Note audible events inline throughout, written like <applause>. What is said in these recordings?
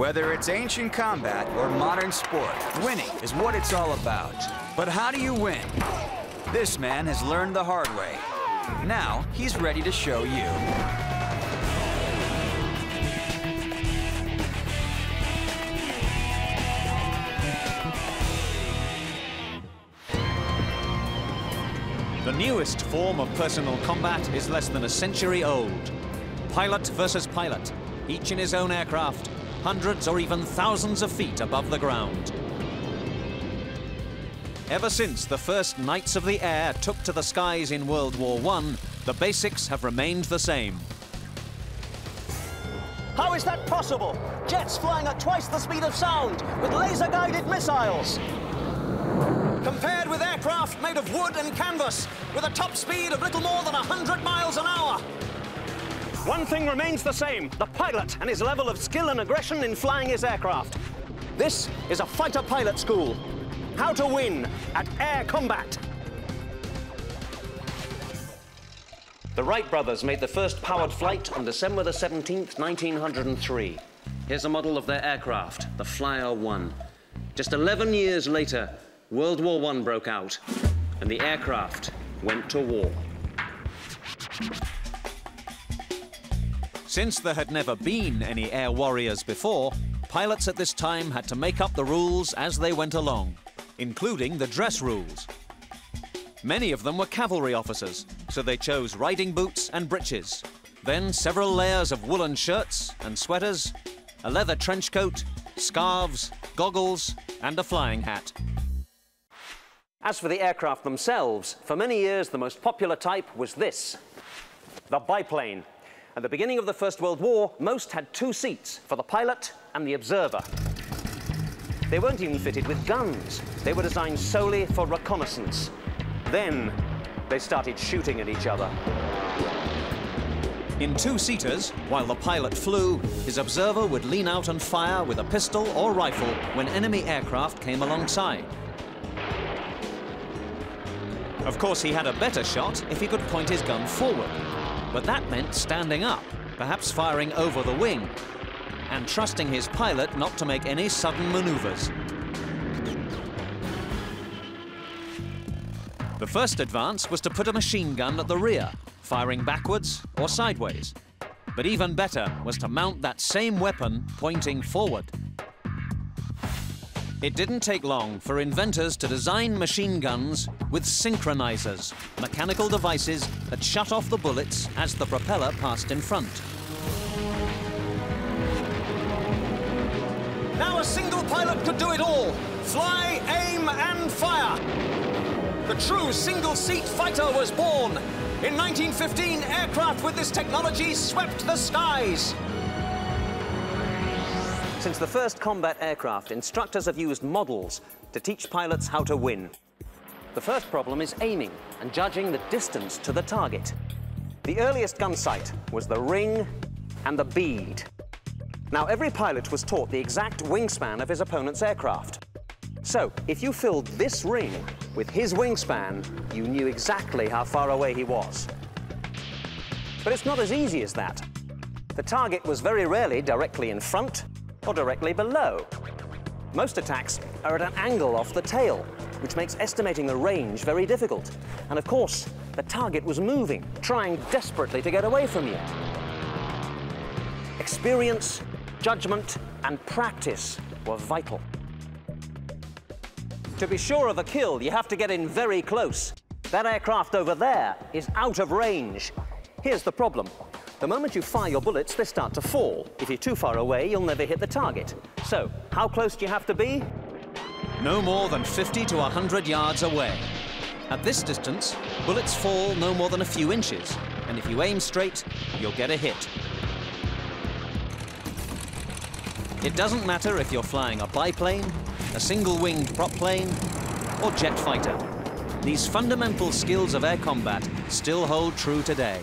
Whether it's ancient combat or modern sport, winning is what it's all about. But how do you win? This man has learned the hard way. Now, he's ready to show you. The newest form of personal combat is less than a century old. Pilot versus pilot, each in his own aircraft, hundreds or even thousands of feet above the ground. Ever since the first Knights of the Air took to the skies in World War I, the basics have remained the same. How is that possible? Jets flying at twice the speed of sound with laser-guided missiles. Compared with aircraft made of wood and canvas with a top speed of little more than 100 miles an hour. One thing remains the same, the pilot and his level of skill and aggression in flying his aircraft. This is a fighter pilot school. How to win at air combat. The Wright brothers made the first powered flight on December the 17th, 1903. Here's a model of their aircraft, the Flyer 1. Just 11 years later, World War I broke out, and the aircraft went to war. Since there had never been any air warriors before, pilots at this time had to make up the rules as they went along, including the dress rules. Many of them were cavalry officers, so they chose riding boots and breeches. Then several layers of woolen shirts and sweaters, a leather trench coat, scarves, goggles, and a flying hat. As for the aircraft themselves, for many years the most popular type was this, the biplane. At the beginning of the First World War, most had two seats, for the pilot and the observer. They weren't even fitted with guns. They were designed solely for reconnaissance. Then they started shooting at each other. In two-seaters, while the pilot flew, his observer would lean out and fire with a pistol or rifle when enemy aircraft came alongside. Of course, he had a better shot if he could point his gun forward. But that meant standing up, perhaps firing over the wing, and trusting his pilot not to make any sudden maneuvers. The first advance was to put a machine gun at the rear, firing backwards or sideways. But even better was to mount that same weapon pointing forward. It didn't take long for inventors to design machine guns with synchronizers, mechanical devices that shut off the bullets as the propeller passed in front. Now a single pilot could do it all. Fly, aim, and fire. The true single-seat fighter was born. In 1915, aircraft with this technology swept the skies. Since the first combat aircraft, instructors have used models to teach pilots how to win. The first problem is aiming and judging the distance to the target. The earliest gun sight was the ring and the bead. Now, every pilot was taught the exact wingspan of his opponent's aircraft. So, if you filled this ring with his wingspan, you knew exactly how far away he was. But it's not as easy as that. The target was very rarely directly in front or directly below. Most attacks are at an angle off the tail, which makes estimating the range very difficult. And of course, the target was moving, trying desperately to get away from you. Experience, judgment, and practice were vital. To be sure of a kill, you have to get in very close. That aircraft over there is out of range. Here's the problem. The moment you fire your bullets, they start to fall. If you're too far away, you'll never hit the target. So, how close do you have to be? No more than 50 to 100 yards away. At this distance, bullets fall no more than a few inches, and if you aim straight, you'll get a hit. It doesn't matter if you're flying a biplane, a single-winged prop plane, or jet fighter. These fundamental skills of air combat still hold true today.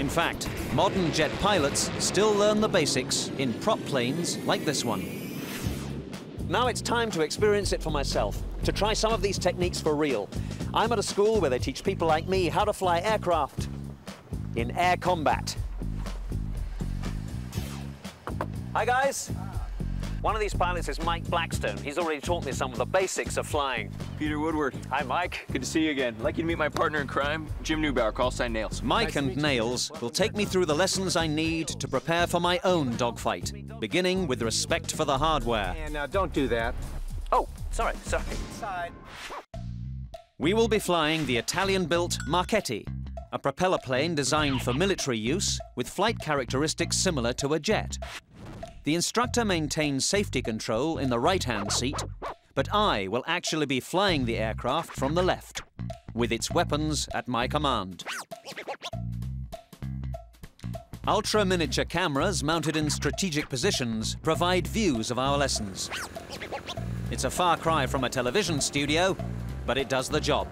In fact, modern jet pilots still learn the basics in prop planes like this one. Now it's time to experience it for myself, to try some of these techniques for real. I'm at a school where they teach people like me how to fly aircraft in air combat. Hi, guys. One of these pilots is Mike Blackstone. He's already taught me some of the basics of flying. Peter Woodward. Hi, Mike. Good to see you again. Like you to meet my partner in crime, Jim Neubauer, call sign Nails. Mike and Nails will take me through the lessons I need to prepare for my own dogfight, beginning with respect for the hardware. And now don't do that. Oh, sorry, sorry. Side. We will be flying the Italian-built Marchetti, a propeller plane designed for military use with flight characteristics similar to a jet. The instructor maintains safety control in the right-hand seat, but I will actually be flying the aircraft from the left, with its weapons at my command. Ultra-miniature cameras mounted in strategic positions provide views of our lessons. It's a far cry from a television studio, but it does the job.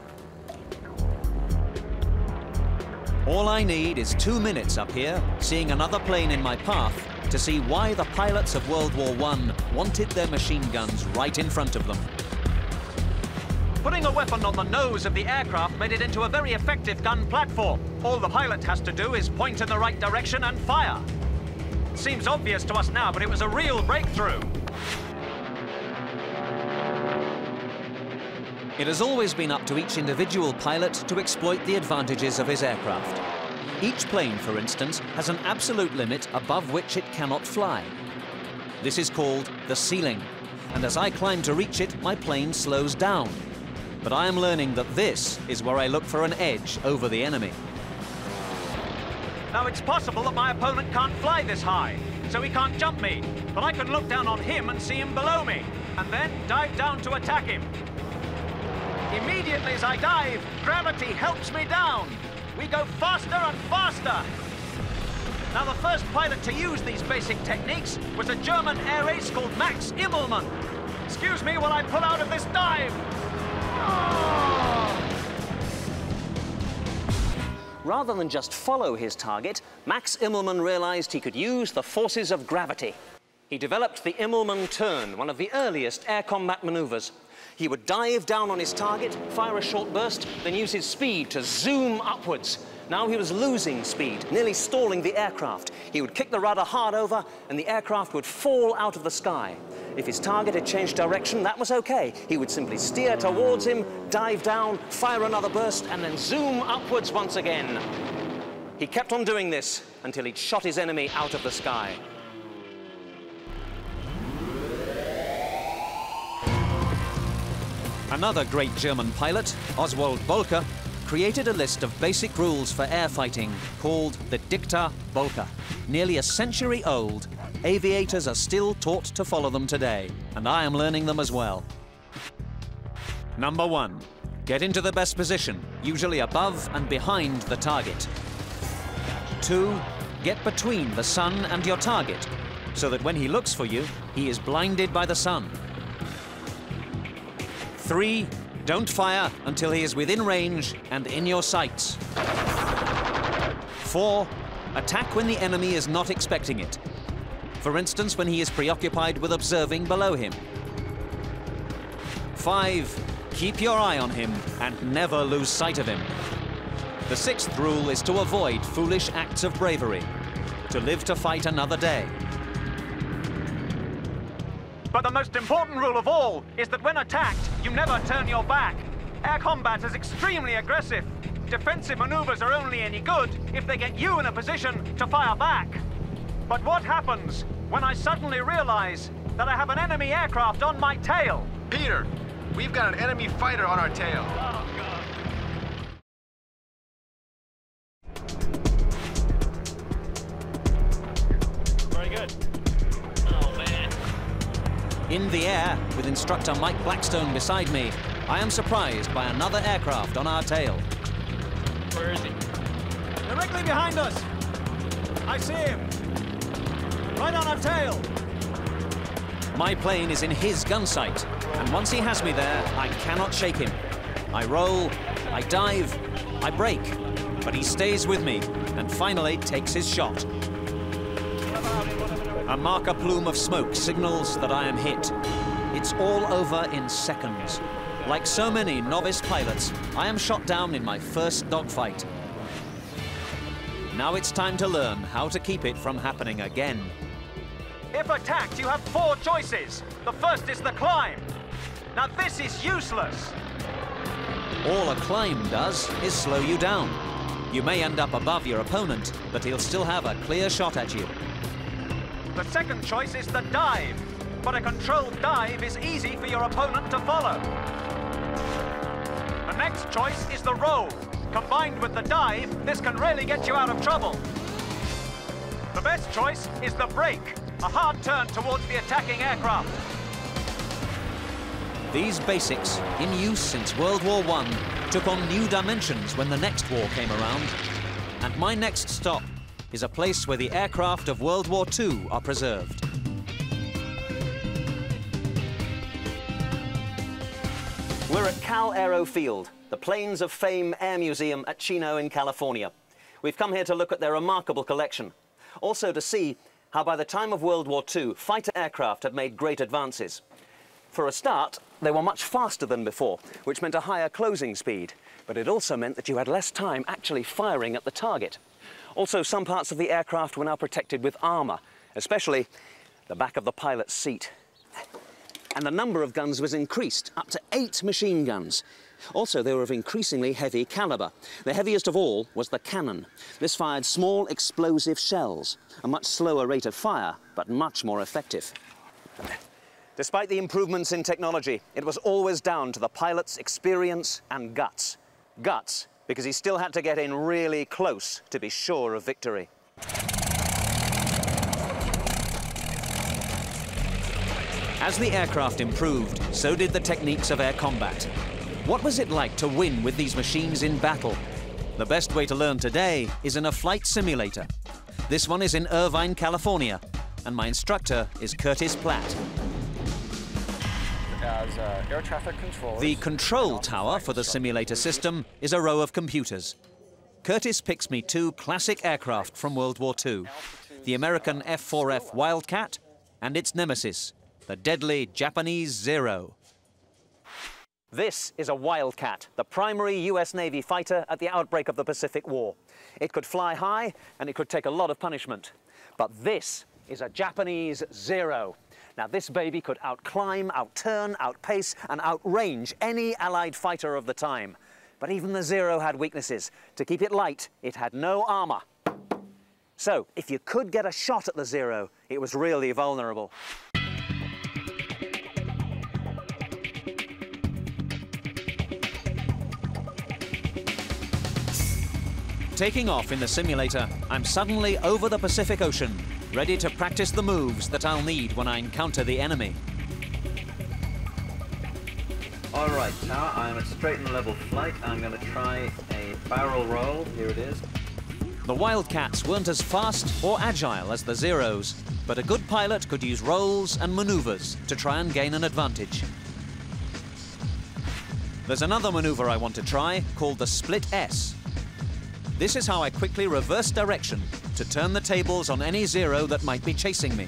All I need is two minutes up here, seeing another plane in my path, to see why the pilots of World War I wanted their machine guns right in front of them. Putting a weapon on the nose of the aircraft made it into a very effective gun platform. All the pilot has to do is point in the right direction and fire. Seems obvious to us now, but it was a real breakthrough. It has always been up to each individual pilot to exploit the advantages of his aircraft. Each plane, for instance, has an absolute limit above which it cannot fly. This is called the ceiling, and as I climb to reach it, my plane slows down. But I am learning that this is where I look for an edge over the enemy. Now, it's possible that my opponent can't fly this high, so he can't jump me, but I can look down on him and see him below me, and then dive down to attack him. Immediately as I dive, gravity helps me down. We go faster and faster. Now, the first pilot to use these basic techniques was a German air ace called Max Immelmann. Excuse me while I pull out of this dive. Rather than just follow his target, Max Immelmann realized he could use the forces of gravity. He developed the Immelmann turn, one of the earliest air combat maneuvers. He would dive down on his target, fire a short burst, then use his speed to zoom upwards. Now he was losing speed, nearly stalling the aircraft. He would kick the rudder hard over, and the aircraft would fall out of the sky. If his target had changed direction, that was okay. He would simply steer towards him, dive down, fire another burst, and then zoom upwards once again. He kept on doing this until he'd shot his enemy out of the sky. Another great German pilot, Oswald Boelcke, created a list of basic rules for air fighting called the Dicta Boelcke. Nearly a century old, aviators are still taught to follow them today, and I am learning them as well. Number one, get into the best position, usually above and behind the target. Two, get between the sun and your target, so that when he looks for you, he is blinded by the sun. Three, don't fire until he is within range and in your sights. Four, attack when the enemy is not expecting it. For instance, when he is preoccupied with observing below him. Five, keep your eye on him and never lose sight of him. The sixth rule is to avoid foolish acts of bravery, to live to fight another day. But the most important rule of all is that when attacked, you never turn your back. Air combat is extremely aggressive. Defensive maneuvers are only any good if they get you in a position to fire back. But what happens when I suddenly realize that I have an enemy aircraft on my tail? Peter, we've got an enemy fighter on our tail. In the air, with instructor Mike Blackstone beside me, I am surprised by another aircraft on our tail. Where is he? Directly behind us! I see him! Right on our tail! My plane is in his gun sight, and once he has me there, I cannot shake him. I roll, I dive, I break, but he stays with me and finally takes his shot. A marker plume of smoke signals that I am hit. It's all over in seconds. Like so many novice pilots, I am shot down in my first dogfight. Now it's time to learn how to keep it from happening again. If attacked, you have four choices. The first is the climb. Now this is useless. All a climb does is slow you down. You may end up above your opponent, but he'll still have a clear shot at you. The second choice is the dive. But a controlled dive is easy for your opponent to follow. The next choice is the roll. Combined with the dive, this can really get you out of trouble. The best choice is the break, a hard turn towards the attacking aircraft. These basics, in use since World War I, took on new dimensions when the next war came around. And my next stop is a place where the aircraft of World War II are preserved. We're at Cal Aero Field, the Planes of Fame Air Museum at Chino in California. We've come here to look at their remarkable collection. Also to see how by the time of World War II, fighter aircraft had made great advances. For a start, they were much faster than before, which meant a higher closing speed. But it also meant that you had less time actually firing at the target. Also, some parts of the aircraft were now protected with armour, especially the back of the pilot's seat. And the number of guns was increased, up to eight machine guns. Also, they were of increasingly heavy caliber. The heaviest of all was the cannon. This fired small explosive shells, a much slower rate of fire, but much more effective. Despite the improvements in technology, it was always down to the pilot's experience and guts. Guts, because he still had to get in really close to be sure of victory. As the aircraft improved, so did the techniques of air combat. What was it like to win with these machines in battle? The best way to learn today is in a flight simulator. This one is in Irvine, California, and my instructor is Curtis Platt. As uh, air traffic control. The control tower for the simulator system is a row of computers. Curtis picks me two classic aircraft from World War II the American F 4F Wildcat and its nemesis, the deadly Japanese Zero. This is a Wildcat, the primary US Navy fighter at the outbreak of the Pacific War. It could fly high and it could take a lot of punishment. But this is a Japanese Zero. Now, this baby could outclimb, outturn, outpace, and outrange any Allied fighter of the time. But even the Zero had weaknesses. To keep it light, it had no armor. So, if you could get a shot at the Zero, it was really vulnerable. Taking off in the simulator, I'm suddenly over the Pacific Ocean, ready to practice the moves that I'll need when I encounter the enemy. All right, tower, I'm at straight and level flight. I'm going to try a barrel roll. Here it is. The Wildcats weren't as fast or agile as the Zeros, but a good pilot could use rolls and maneuvers to try and gain an advantage. There's another maneuver I want to try called the Split S. This is how I quickly reverse direction to turn the tables on any Zero that might be chasing me.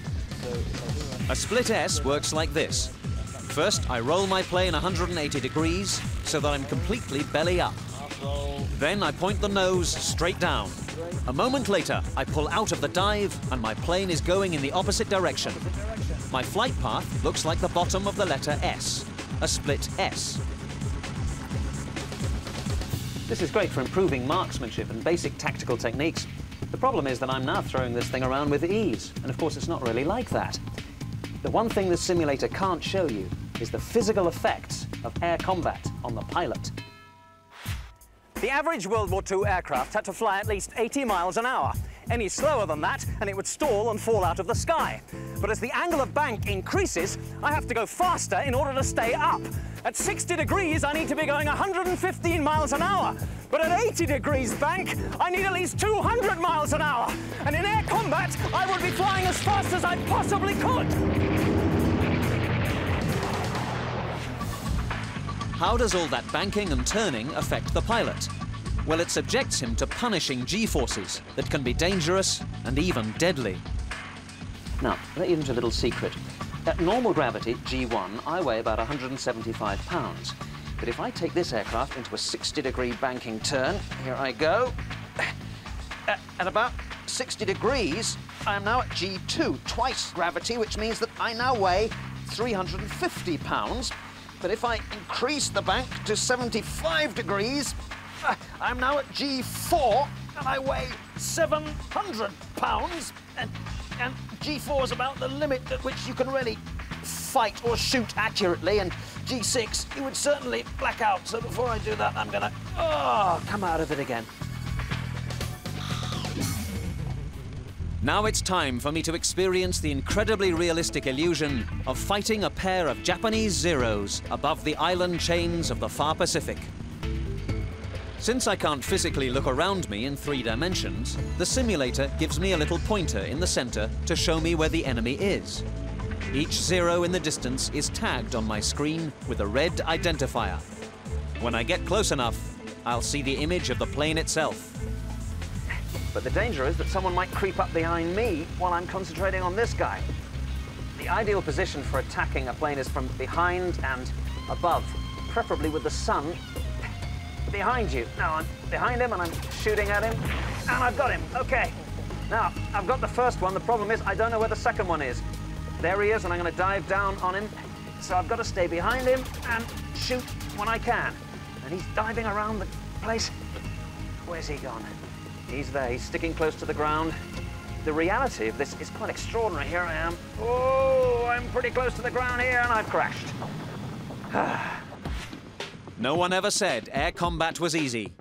A Split S works like this. First, I roll my plane 180 degrees so that I'm completely belly up. Then I point the nose straight down. A moment later, I pull out of the dive and my plane is going in the opposite direction. My flight path looks like the bottom of the letter S, a split S. This is great for improving marksmanship and basic tactical techniques. The problem is that I'm now throwing this thing around with ease, and of course it's not really like that. The one thing the simulator can't show you is the physical effects of air combat on the pilot. The average World War II aircraft had to fly at least 80 miles an hour. Any slower than that, and it would stall and fall out of the sky. But as the angle of bank increases, I have to go faster in order to stay up. At 60 degrees, I need to be going 115 miles an hour. But at 80 degrees bank, I need at least 200 miles an hour. And in air combat, I would be flying as fast as I possibly could. How does all that banking and turning affect the pilot? Well, it subjects him to punishing G-forces that can be dangerous and even deadly. Now, let you into a little secret. At normal gravity, G1, I weigh about 175 pounds. But if I take this aircraft into a 60-degree banking turn, here I go, at about 60 degrees, I am now at G2, twice gravity, which means that I now weigh 350 pounds. But if I increase the bank to 75 degrees, uh, <laughs> I'm now at G4, and I weigh 700 pounds. And, and G4 is about the limit at which you can really fight or shoot accurately, and G6, you would certainly black out. So before I do that, I'm gonna, oh, come out of it again. Now it's time for me to experience the incredibly realistic illusion of fighting a pair of Japanese Zeros above the island chains of the far Pacific. Since I can't physically look around me in three dimensions, the simulator gives me a little pointer in the center to show me where the enemy is. Each zero in the distance is tagged on my screen with a red identifier. When I get close enough, I'll see the image of the plane itself. But the danger is that someone might creep up behind me while I'm concentrating on this guy. The ideal position for attacking a plane is from behind and above, preferably with the sun behind you. Now I'm behind him and I'm shooting at him, and I've got him. Okay. Now, I've got the first one. The problem is I don't know where the second one is. There he is, and I'm going to dive down on him. So I've got to stay behind him and shoot when I can. And he's diving around the place. Where's he gone? He's there. He's sticking close to the ground. The reality of this is quite extraordinary. Here I am. Oh, I'm pretty close to the ground here, and I've crashed. <sighs> Ah. No one ever said air combat was easy.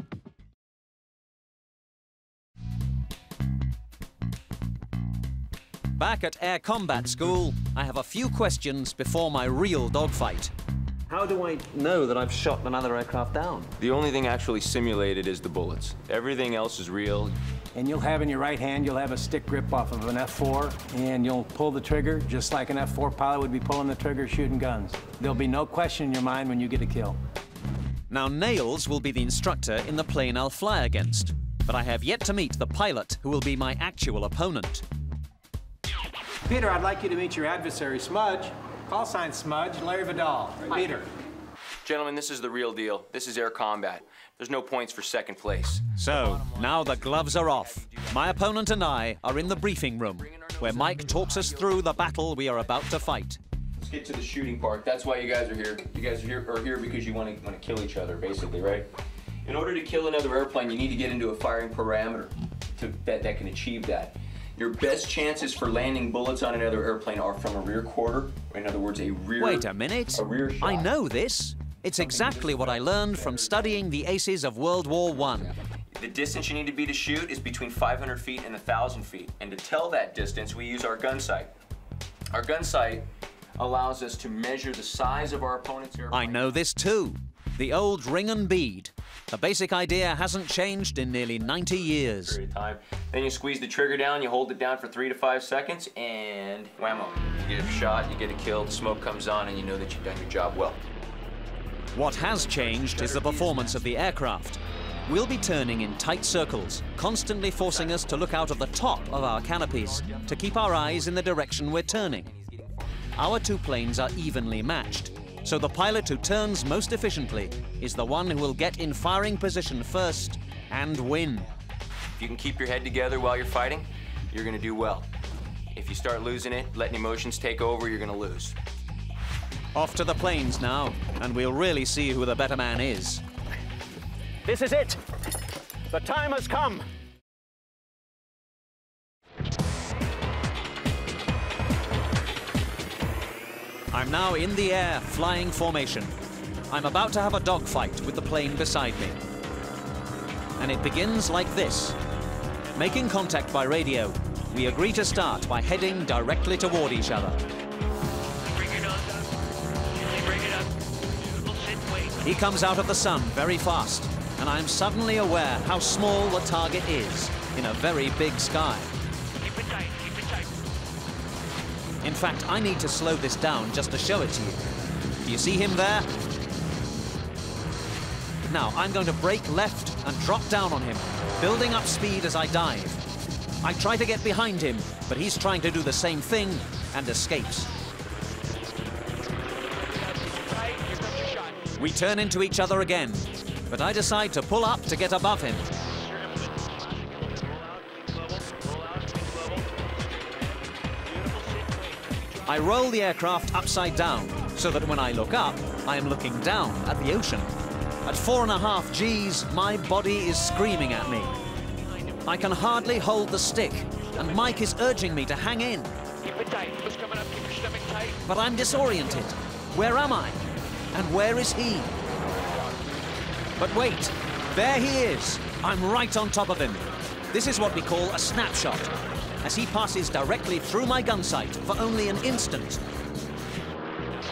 Back at Air Combat School, I have a few questions before my real dogfight. How do I know that I've shot another aircraft down? The only thing actually simulated is the bullets. Everything else is real. And you'll have in your right hand, you'll have a stick grip off of an F4, and you'll pull the trigger just like an F4 pilot would be pulling the trigger shooting guns. There'll be no question in your mind when you get a kill. Now, Nails will be the instructor in the plane I'll fly against, but I have yet to meet the pilot who will be my actual opponent. Peter, I'd like you to meet your adversary, Smudge. Call sign Smudge, Larry Vidal. Peter. Gentlemen, this is the real deal. This is air combat. There's no points for second place. So, now the gloves are off. My opponent and I are in the briefing room, where Mike talks us through the battle we are about to fight. Get to the shooting part. That's why you guys are here. You guys are here, are here because you want to want to kill each other, basically, right? In order to kill another airplane, you need to get into a firing parameter to, that, that can achieve that. Your best chances for landing bullets on another airplane are from a rear quarter, in other words, a rear. Wait a minute. A rear shot. I know this. It's exactly what I learned from studying the aces of World War One. The distance you need to be to shoot is between 500 feet and 1,000 feet. And to tell that distance, we use our gun sight. Our gun sight allows us to measure the size of our opponent's airplane. I know this too. The old ring and bead. The basic idea hasn't changed in nearly 90 years. period of time. Then you squeeze the trigger down, you hold it down for three to five seconds, and whammo. You get a shot, you get a kill, the smoke comes on, and you know that you've done your job well. What has changed is the performance of the aircraft. We'll be turning in tight circles, constantly forcing us to look out of the top of our canopies to keep our eyes in the direction we're turning. Our two planes are evenly matched, so the pilot who turns most efficiently is the one who will get in firing position first and win. If you can keep your head together while you're fighting, you're gonna do well. If you start losing it, letting emotions take over, you're gonna lose. Off to the planes now, and we'll really see who the better man is. This is it. The time has come. I'm now in the air, flying formation. I'm about to have a dogfight with the plane beside me. And it begins like this. Making contact by radio, we agree to start by heading directly toward each other. He comes out of the sun very fast, and I'm suddenly aware how small the target is in a very big sky. Fact, I need to slow this down just to show it to you. Do you see him there? Now, I'm going to break left and drop down on him, building up speed as I dive. I try to get behind him, but he's trying to do the same thing and escapes. We turn into each other again, but I decide to pull up to get above him. I roll the aircraft upside down so that when I look up, I am looking down at the ocean. At four and a half Gs, my body is screaming at me. I can hardly hold the stick, and Mike is urging me to hang in. But I'm disoriented. Where am I? And where is he? But wait, there he is. I'm right on top of him. This is what we call a snapshot, as he passes directly through my gun sight for only an instant.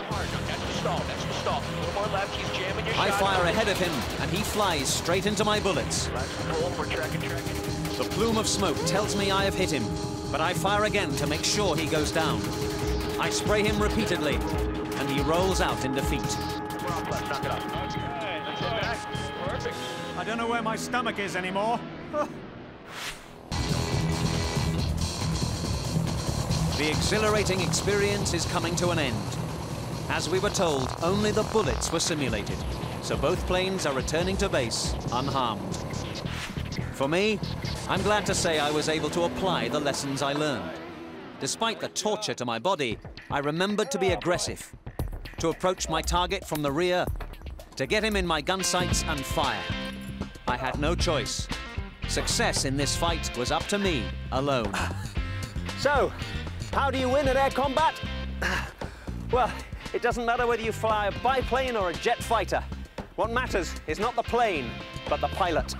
Hard. That's the stall. That's the stall. A little more left. He's jamming your I fire ahead of him, and he flies straight into my bullets. Last pull. We're tracking, tracking. The plume of smoke tells me I have hit him, but I fire again to make sure he goes down. I spray him repeatedly, and he rolls out in defeat. We're off left. Knock it off. Okay. That's it back. Perfect. I don't know where my stomach is anymore. <laughs> Oh. The exhilarating experience is coming to an end. As we were told, only the bullets were simulated, so both planes are returning to base unharmed. For me, I'm glad to say I was able to apply the lessons I learned. Despite the torture to my body, I remembered to be aggressive, to approach my target from the rear, to get him in my gun sights and fire. I had no choice. Success in this fight was up to me alone. <laughs> So, how do you win at air combat? <sighs> Well, it doesn't matter whether you fly a biplane or a jet fighter. What matters is not the plane, but the pilot.